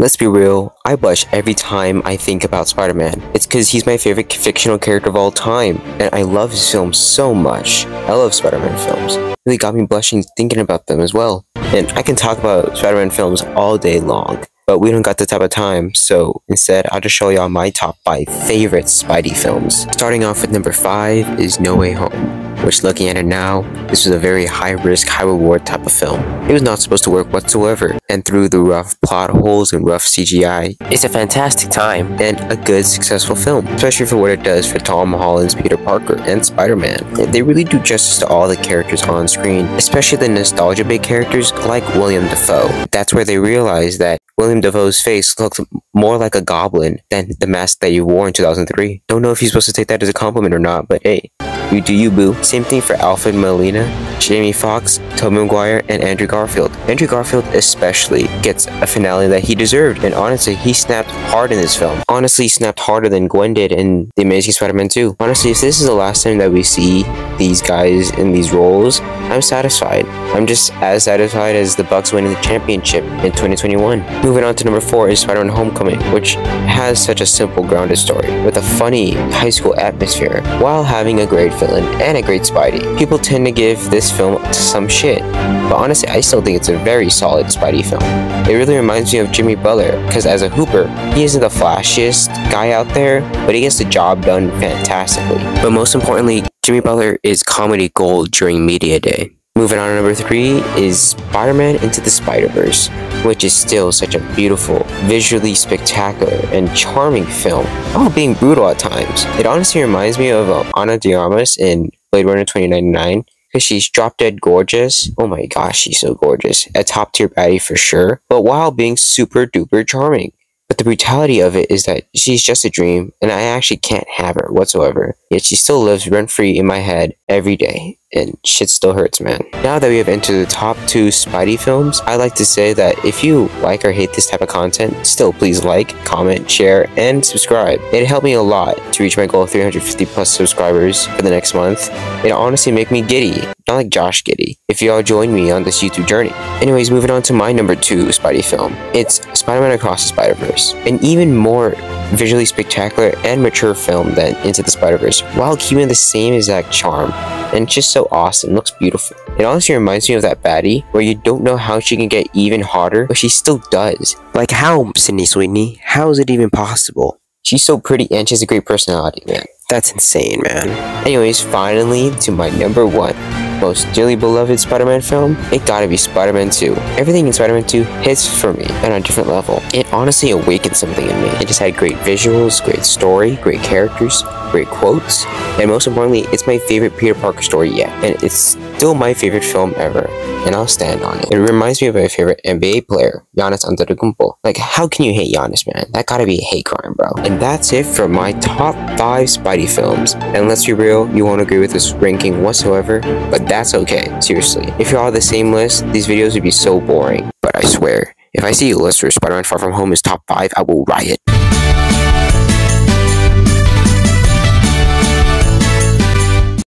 Let's be real, I blush every time I think about Spider-Man. It's because he's my favorite fictional character of all time, and I love his films so much. I love Spider-Man films. It really got me blushing thinking about them as well. And I can talk about Spider-Man films all day long, but we don't got the type of time, so instead I'll just show y'all my top 5 favorite Spidey films. Starting off with number 5 is No Way Home which looking at it now, this was a very high risk, high reward type of film. It was not supposed to work whatsoever, and through the rough plot holes and rough CGI, it's a fantastic time and a good successful film, especially for what it does for Tom Holland's Peter Parker and Spider-Man. They really do justice to all the characters on screen, especially the nostalgia-big characters like Willem Dafoe. That's where they realize that Willem Dafoe's face looked more like a goblin than the mask that you wore in 2003. Don't know if you're supposed to take that as a compliment or not, but hey, you do you boo. Same thing for Alfred Molina, Jamie Foxx, Tobey Maguire, and Andrew Garfield. Andrew Garfield especially gets a finale that he deserved, and honestly, he snapped hard in this film. Honestly, snapped harder than Gwen did in The Amazing Spider-Man 2. Honestly, if this is the last time that we see these guys in these roles, I'm satisfied. I'm just as satisfied as the Bucks winning the championship in 2021. Moving on to number 4 is Spider-Man Homecoming, which has such a simple grounded story with a funny high school atmosphere while having a great villain and a great Spidey. People tend to give this film to some shit, but honestly, I still think it's a very solid Spidey film. It really reminds me of Jimmy Butler, because as a Hooper, he isn't the flashiest guy out there, but he gets the job done fantastically. But most importantly, Jimmy Butler is comedy gold during Media Day. Moving on to number three is Spider-Man Into the Spider-Verse, which is still such a beautiful, visually spectacular, and charming film, while being brutal at times. It honestly reminds me of uh, Ana de in Blade Runner 2099, because she's drop dead gorgeous. Oh my gosh, she's so gorgeous. A top tier baddie for sure, but while being super duper charming. But the brutality of it is that she's just a dream, and I actually can't have her whatsoever. Yet she still lives rent free in my head every day and shit still hurts, man. Now that we have entered the top two Spidey films, I like to say that if you like or hate this type of content, still please like, comment, share, and subscribe. It helped me a lot to reach my goal of 350 plus subscribers for the next month. It honestly make me giddy, not like Josh Giddey, if y'all join me on this YouTube journey. Anyways, moving on to my number two Spidey film. It's Spider-Man Across the Spider-Verse, an even more visually spectacular and mature film than Into the Spider-Verse, while keeping the same exact charm and just so awesome, looks beautiful. It honestly reminds me of that baddie where you don't know how she can get even hotter, but she still does. Like how, Sydney Sweeney? How is it even possible? She's so pretty and she has a great personality, man. That's insane, man. Anyways, finally to my number one most dearly beloved Spider-Man film, it gotta be Spider-Man 2. Everything in Spider-Man 2 hits for me on a different level. It honestly awakened something in me. It just had great visuals, great story, great characters, great quotes, and most importantly, it's my favorite Peter Parker story yet, and it's still my favorite film ever, and I'll stand on it. It reminds me of my favorite NBA player, Giannis Antetokounmpo. Like, how can you hate Giannis, man? That gotta be a hate crime, bro. And that's it for my top 5 Spidey films. And let's be real, you won't agree with this ranking whatsoever, but that's okay, seriously. If you're all the same list, these videos would be so boring. But I swear, if I see a list where Spider-Man Far From Home is top 5, I will riot.